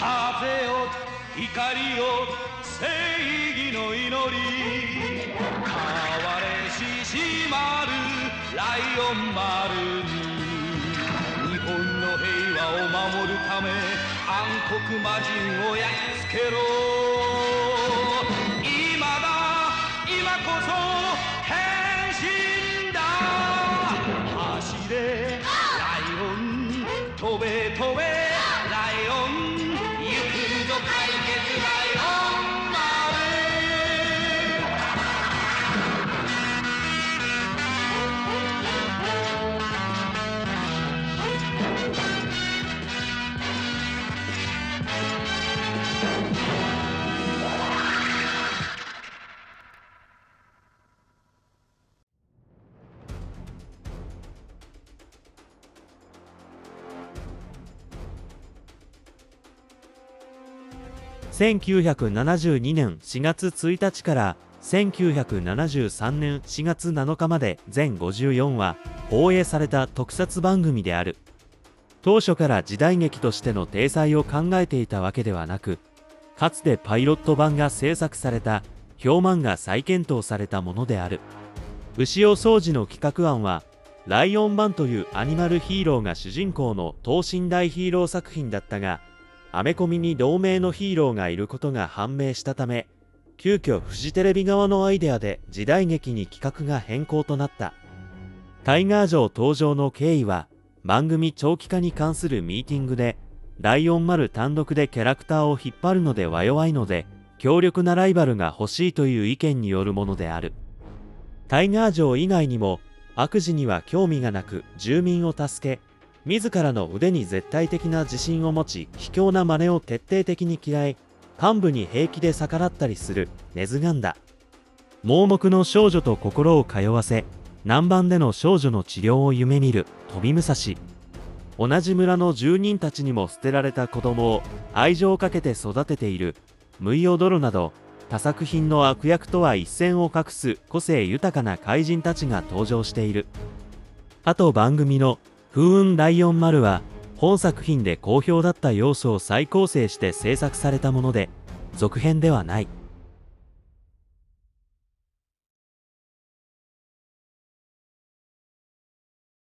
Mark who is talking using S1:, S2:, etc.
S1: 風を光を正義の祈り変われししまるライオン丸に日本の平和を守るため暗黒魔人をやっつけろ。今だ今こそ変身だ。走れライオン飛べ飛べ。
S2: 1972年4月1日から1973年4月7日まで全54話放映された特撮番組である。当初から時代劇としての体裁を考えていたわけではなくかつてパイロット版が制作された表漫が再検討されたものである。牛尾総司の企画案はライオン版というアニマルヒーローが主人公の等身大ヒーロー作品だったがアメコミに同名のヒーローがいることが判明したため急遽フジテレビ側のアイデアで時代劇に企画が変更となった。タイガー城登場の経緯は番組長期化に関するミーティングでライオン丸単独でキャラクターを引っ張るのでは弱いので強力なライバルが欲しいという意見によるものである。タイガー城以外にも悪事には興味がなく住民を助け自らの腕に絶対的な自信を持ち卑怯な真似を徹底的に嫌い幹部に平気で逆らったりするネズガンダ盲目の少女と心を通わせ南蛮での少女の治療を夢見る飛武蔵。同じ村の住人たちにも捨てられた子供を愛情をかけて育てているムイオドロなど他作品の悪役とは一線を画す個性豊かな怪人たちが登場している。あと番組の風雲ライオン丸は本作品で好評だった要素を再構成して制作されたもので続編ではない。